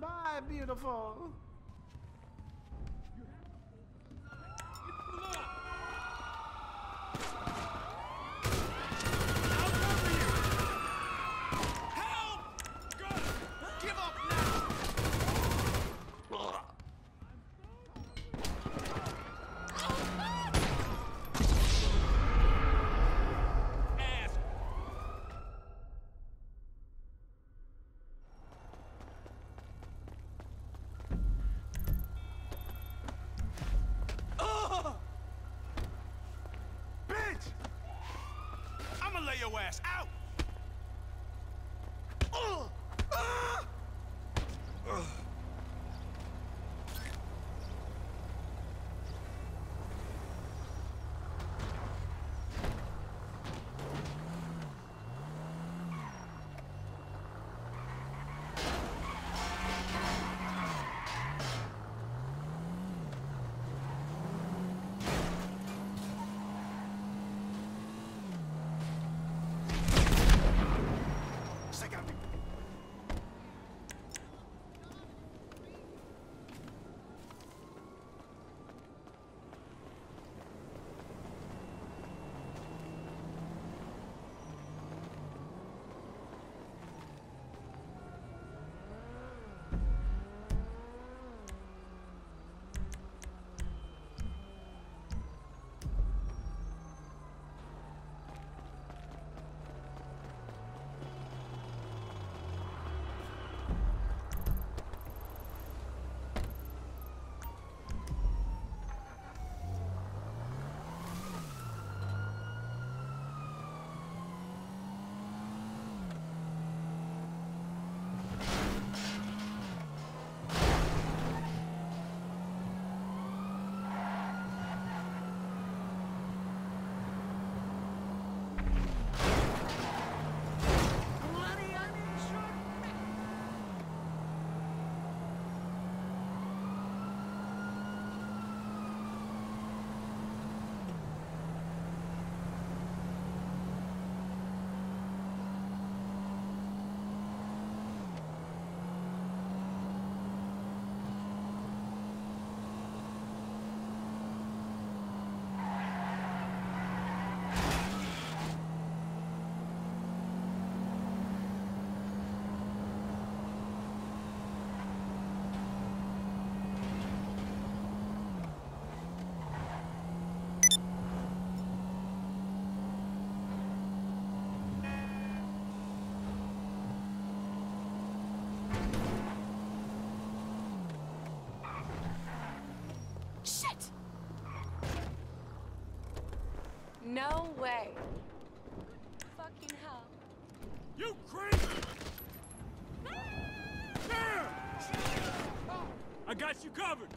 Bye-bye, beautiful. No way. Fucking hell. You crazy? Ah! Damn! I got you covered.